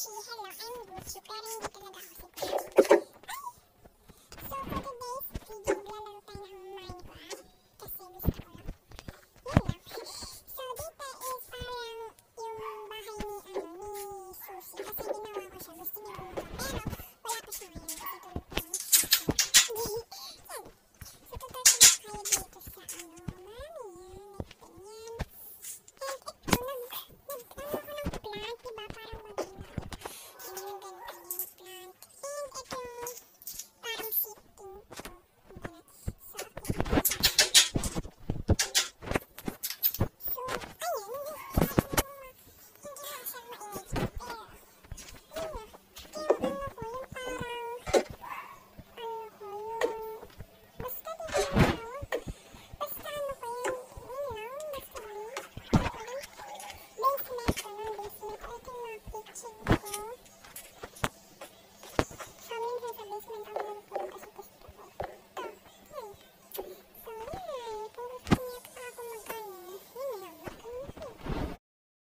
Gucci, hello, I'm Gucci, wearing the house.